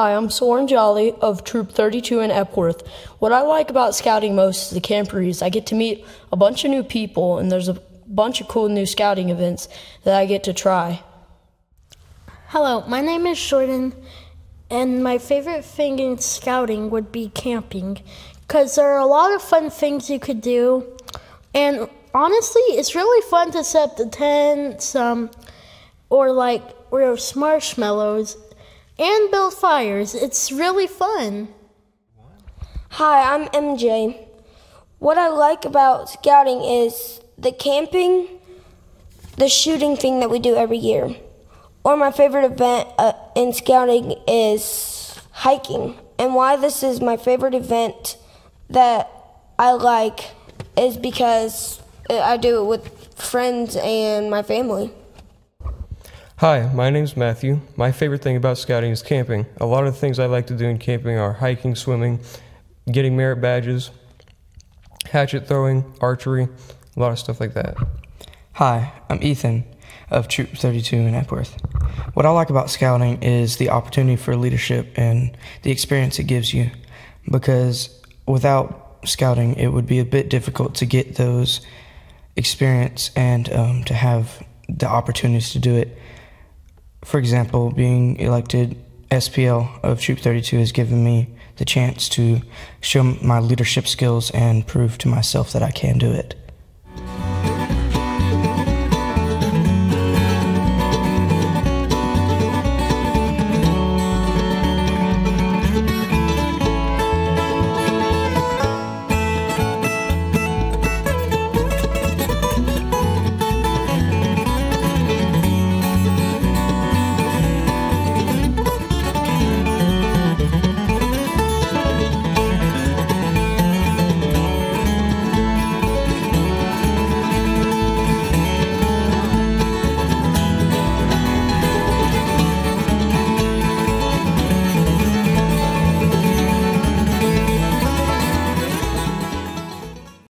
Hi, I'm Soren Jolly of Troop 32 in Epworth. What I like about scouting most is the camporees. I get to meet a bunch of new people, and there's a bunch of cool new scouting events that I get to try. Hello, my name is Jordan, and my favorite thing in scouting would be camping because there are a lot of fun things you could do. And honestly, it's really fun to set up the tents um, or like roast marshmallows and build fires. It's really fun. Hi, I'm MJ. What I like about scouting is the camping, the shooting thing that we do every year. Or my favorite event uh, in scouting is hiking. And why this is my favorite event that I like is because I do it with friends and my family. Hi, my name's Matthew. My favorite thing about scouting is camping. A lot of the things I like to do in camping are hiking, swimming, getting merit badges, hatchet throwing, archery, a lot of stuff like that. Hi, I'm Ethan of Troop 32 in Epworth. What I like about scouting is the opportunity for leadership and the experience it gives you because without scouting, it would be a bit difficult to get those experience and um, to have the opportunities to do it for example, being elected SPL of Troop 32 has given me the chance to show my leadership skills and prove to myself that I can do it.